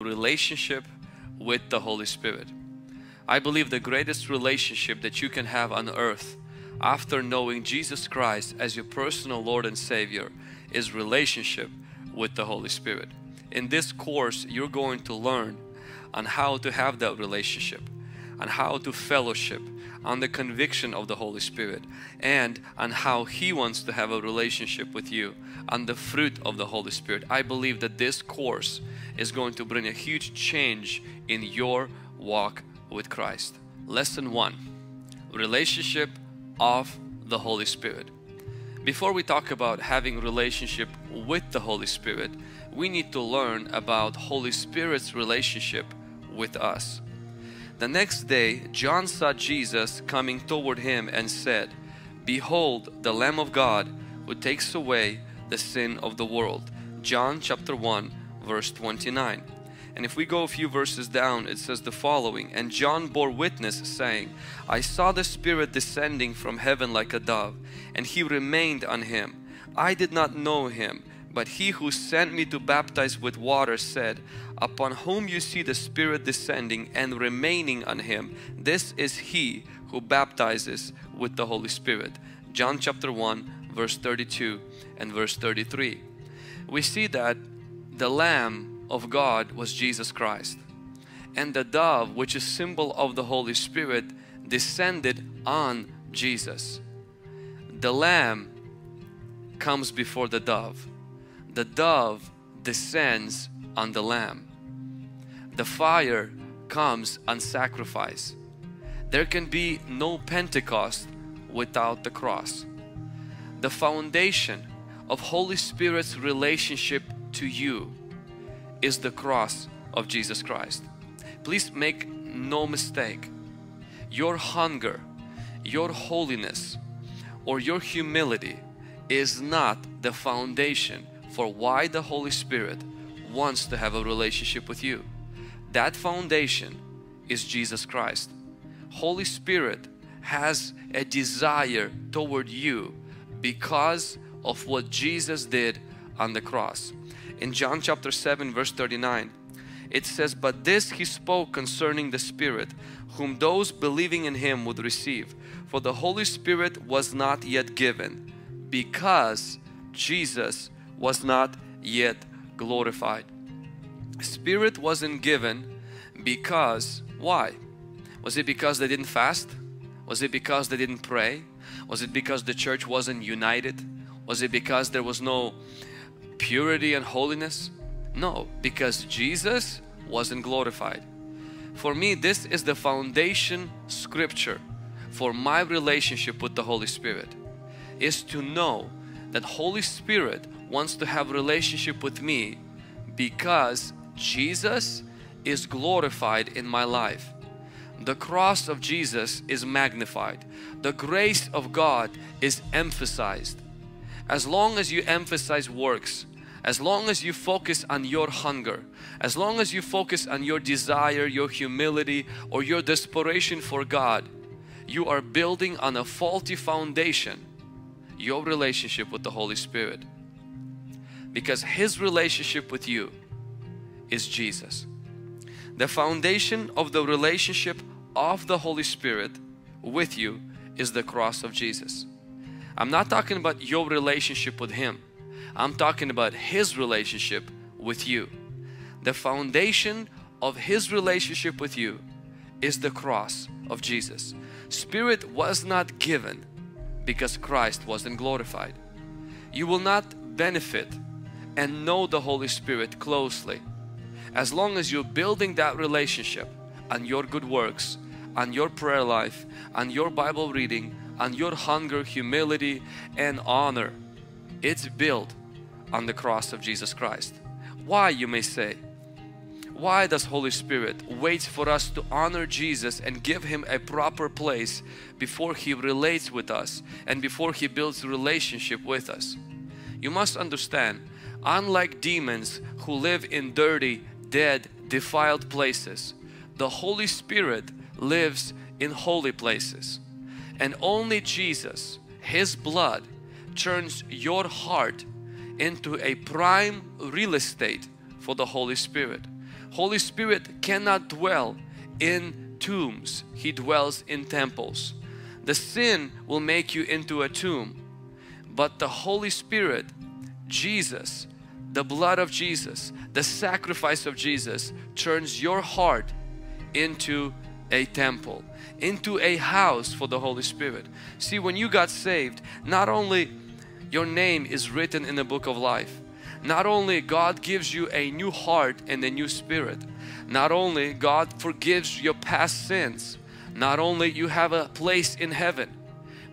relationship with the Holy Spirit. I believe the greatest relationship that you can have on earth after knowing Jesus Christ as your personal Lord and Savior is relationship with the Holy Spirit. In this course, you're going to learn on how to have that relationship, on how to fellowship, on the conviction of the Holy Spirit, and on how He wants to have a relationship with you, on the fruit of the Holy Spirit. I believe that this course is going to bring a huge change in your walk with Christ. Lesson 1 Relationship of the Holy Spirit. Before we talk about having relationship with the Holy Spirit, we need to learn about Holy Spirit's relationship with us. The next day, John saw Jesus coming toward him and said, Behold, the Lamb of God who takes away the sin of the world. John chapter 1, verse 29. And if we go a few verses down, it says the following And John bore witness, saying, I saw the Spirit descending from heaven like a dove, and he remained on him. I did not know him, but he who sent me to baptize with water said, Upon whom you see the Spirit descending and remaining on him, this is he who baptizes with the Holy Spirit. John chapter 1, verse 32 and verse 33. We see that the Lamb of God was Jesus Christ. And the dove, which is symbol of the Holy Spirit, descended on Jesus. The lamb comes before the dove. The dove descends on the lamb. The fire comes on sacrifice. There can be no Pentecost without the cross. The foundation of Holy Spirit's relationship to you is the cross of Jesus Christ. Please make no mistake. Your hunger, your holiness, or your humility is not the foundation for why the Holy Spirit wants to have a relationship with you. That foundation is Jesus Christ. Holy Spirit has a desire toward you because of what Jesus did on the cross in John chapter 7 verse 39 it says but this he spoke concerning the Spirit whom those believing in him would receive for the Holy Spirit was not yet given because Jesus was not yet glorified. Spirit wasn't given because why? Was it because they didn't fast? Was it because they didn't pray? Was it because the church wasn't united? Was it because there was no purity and holiness? No, because Jesus wasn't glorified. For me, this is the foundation scripture for my relationship with the Holy Spirit is to know that Holy Spirit wants to have relationship with me because Jesus is glorified in my life. The cross of Jesus is magnified. The grace of God is emphasized. As long as you emphasize works, as long as you focus on your hunger, as long as you focus on your desire, your humility or your desperation for God, you are building on a faulty foundation your relationship with the Holy Spirit. Because His relationship with you is Jesus. The foundation of the relationship of the Holy Spirit with you is the cross of Jesus. I'm not talking about your relationship with Him. I'm talking about His relationship with you. The foundation of His relationship with you is the cross of Jesus. Spirit was not given because Christ wasn't glorified. You will not benefit and know the Holy Spirit closely as long as you're building that relationship on your good works, on your prayer life, on your Bible reading, on your hunger, humility and honor. It's built on the cross of Jesus Christ. Why you may say? Why does Holy Spirit wait for us to honor Jesus and give Him a proper place before He relates with us and before He builds relationship with us? You must understand, unlike demons who live in dirty, dead, defiled places, the Holy Spirit lives in holy places. And only Jesus, His blood, turns your heart into a prime real estate for the Holy Spirit. Holy Spirit cannot dwell in tombs. He dwells in temples. The sin will make you into a tomb. But the Holy Spirit, Jesus, the blood of Jesus, the sacrifice of Jesus turns your heart into a temple, into a house for the Holy Spirit. See, when you got saved, not only your name is written in the book of life, not only God gives you a new heart and a new spirit, not only God forgives your past sins, not only you have a place in heaven,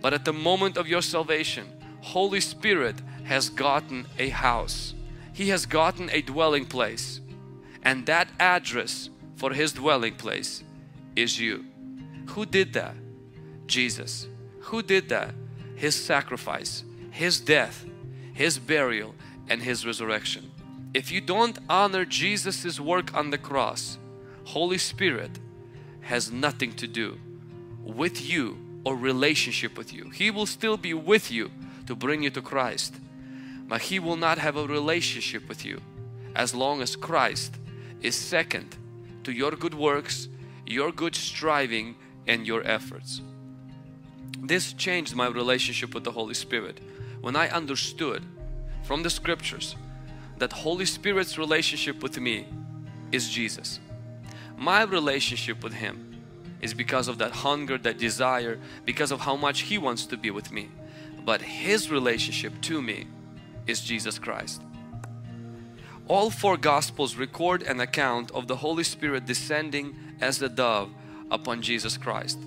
but at the moment of your salvation, Holy Spirit has gotten a house. He has gotten a dwelling place. And that address for His dwelling place is you. Who did that? Jesus. Who did that? His sacrifice, His death, His burial and His resurrection. If you don't honor Jesus' work on the cross, Holy Spirit has nothing to do with you or relationship with you. He will still be with you to bring you to Christ, but He will not have a relationship with you as long as Christ is second to your good works, your good striving and your efforts. This changed my relationship with the Holy Spirit when I understood from the scriptures that Holy Spirit's relationship with me is Jesus. My relationship with Him is because of that hunger, that desire, because of how much He wants to be with me. But His relationship to me is Jesus Christ. All four Gospels record an account of the Holy Spirit descending as a dove upon Jesus Christ.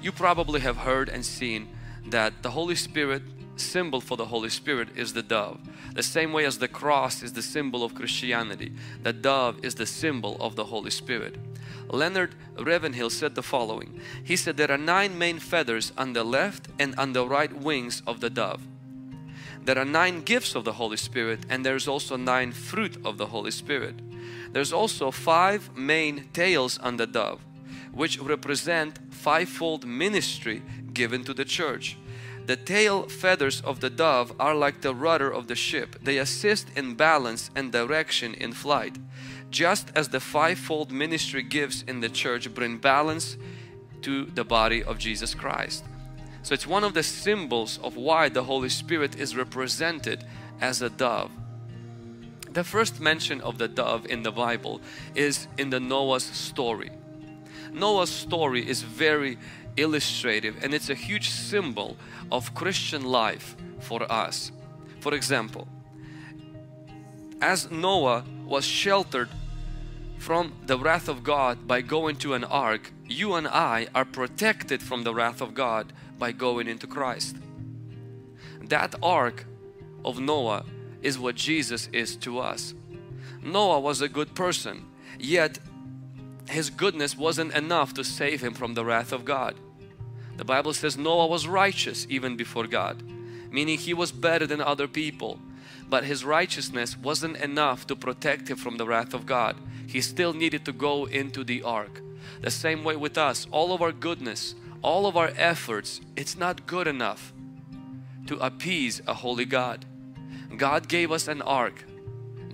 You probably have heard and seen that the Holy Spirit symbol for the Holy Spirit is the dove. The same way as the cross is the symbol of Christianity, the dove is the symbol of the Holy Spirit. Leonard Ravenhill said the following. He said there are nine main feathers on the left and on the right wings of the dove. There are nine gifts of the Holy Spirit and there's also nine fruit of the Holy Spirit. There's also five main tails on the dove which represent fivefold ministry given to the church. The tail feathers of the dove are like the rudder of the ship. They assist in balance and direction in flight. Just as the fivefold ministry gives in the church bring balance to the body of Jesus Christ. So it's one of the symbols of why the Holy Spirit is represented as a dove. The first mention of the dove in the Bible is in the Noah's story. Noah's story is very illustrative and it's a huge symbol of Christian life for us. For example, as Noah was sheltered from the wrath of God by going to an ark, you and I are protected from the wrath of God by going into Christ. That ark of Noah is what Jesus is to us. Noah was a good person, yet his goodness wasn't enough to save him from the wrath of God. The Bible says Noah was righteous even before God, meaning he was better than other people. But his righteousness wasn't enough to protect him from the wrath of God. He still needed to go into the ark. The same way with us, all of our goodness, all of our efforts, it's not good enough to appease a holy God. God gave us an ark.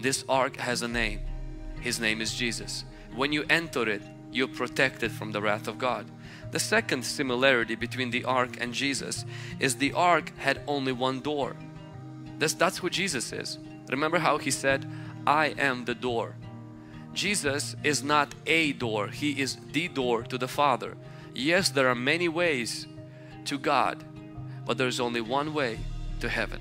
This ark has a name. His name is Jesus. When you enter it, you're protected from the wrath of God. The second similarity between the ark and Jesus is the ark had only one door. That's, that's who Jesus is. Remember how he said, I am the door. Jesus is not a door, He is the door to the Father. Yes, there are many ways to God, but there's only one way to heaven.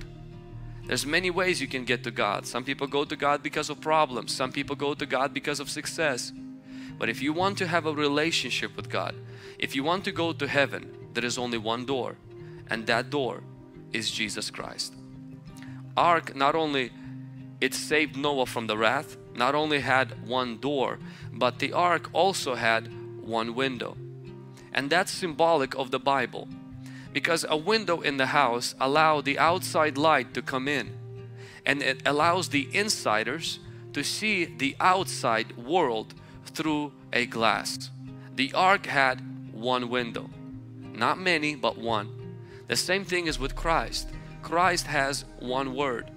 There's many ways you can get to God. Some people go to God because of problems. Some people go to God because of success. But if you want to have a relationship with God, if you want to go to heaven, there is only one door and that door is Jesus Christ. Ark not only it saved Noah from the wrath, not only had one door, but the ark also had one window. And that's symbolic of the Bible because a window in the house allow the outside light to come in and it allows the insiders to see the outside world through a glass. The ark had one window. Not many, but one. The same thing is with Christ. Christ has one word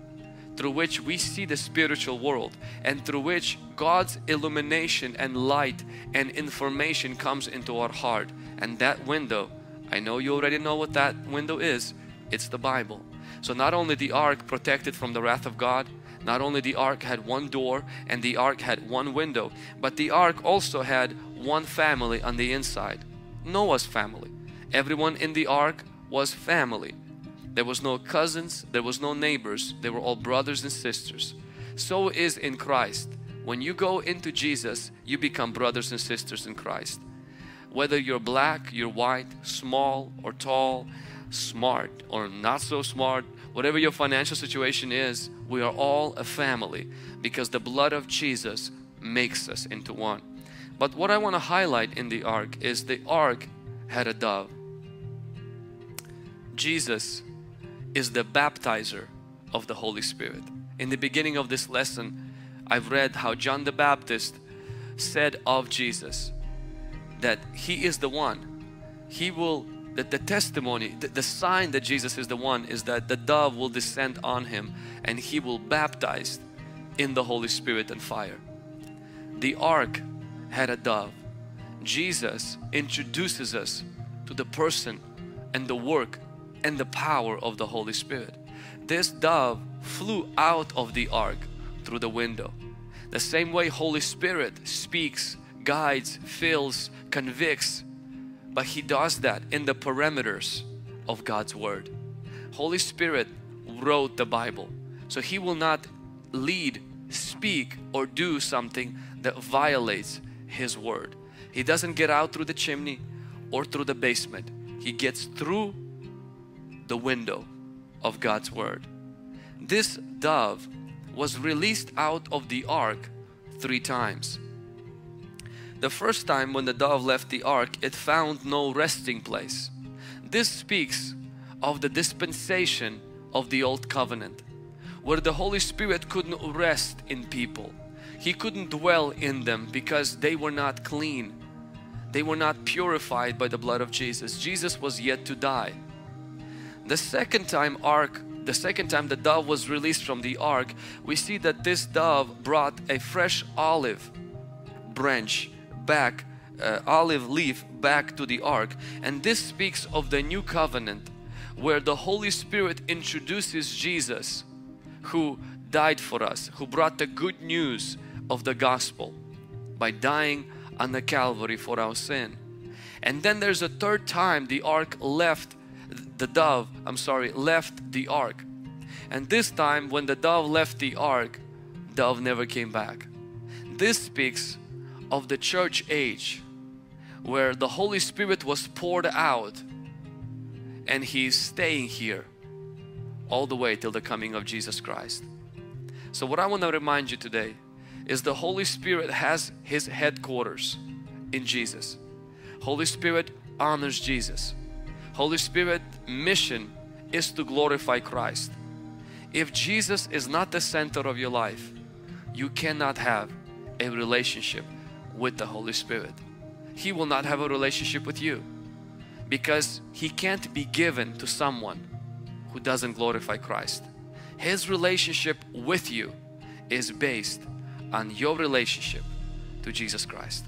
through which we see the spiritual world and through which God's illumination and light and information comes into our heart. And that window I know you already know what that window is. It's the Bible. So not only the ark protected from the wrath of God not only the ark had one door and the ark had one window but the ark also had one family on the inside Noah's family. Everyone in the ark was family there was no cousins there was no neighbors they were all brothers and sisters. So is in Christ. When you go into Jesus you become brothers and sisters in Christ. Whether you're black you're white small or tall smart or not so smart whatever your financial situation is we are all a family because the blood of Jesus makes us into one. But what I want to highlight in the ark is the ark had a dove. Jesus is the baptizer of the Holy Spirit. In the beginning of this lesson I've read how John the Baptist said of Jesus that he is the one. He will that the testimony the, the, sign that Jesus is the one is that the dove will descend on him and he will baptize in the Holy Spirit and fire. The ark had a dove. Jesus introduces us to the person and the work and the power of the Holy Spirit this dove flew out of the ark through the window the same way Holy Spirit speaks guides fills convicts but he does that in the parameters of God's Word. Holy Spirit wrote the Bible so he will not lead, speak or do something that violates his word. He doesn't get out through the chimney or through the basement. He gets through the window of God's word. This dove was released out of the ark three times. The first time when the dove left the ark, it found no resting place. This speaks of the dispensation of the old covenant where the Holy Spirit couldn't rest in people. He couldn't dwell in them because they were not clean. They were not purified by the blood of Jesus. Jesus was yet to die. The second time ark, the second time the dove was released from the ark, we see that this dove brought a fresh olive branch back, uh, olive leaf back to the ark. And this speaks of the new covenant where the Holy Spirit introduces Jesus who died for us, who brought the good news of the gospel by dying on the Calvary for our sin. And then there's a third time the ark left the dove, I'm sorry, left the ark. And this time when the dove left the ark, dove never came back. This speaks of the church age where the Holy Spirit was poured out and He's staying here all the way till the coming of Jesus Christ. So what I want to remind you today is the Holy Spirit has His headquarters in Jesus. Holy Spirit honors Jesus. Holy Spirit mission is to glorify Christ. If Jesus is not the center of your life, you cannot have a relationship with the Holy Spirit. He will not have a relationship with you because He can't be given to someone who doesn't glorify Christ. His relationship with you is based on your relationship to Jesus Christ.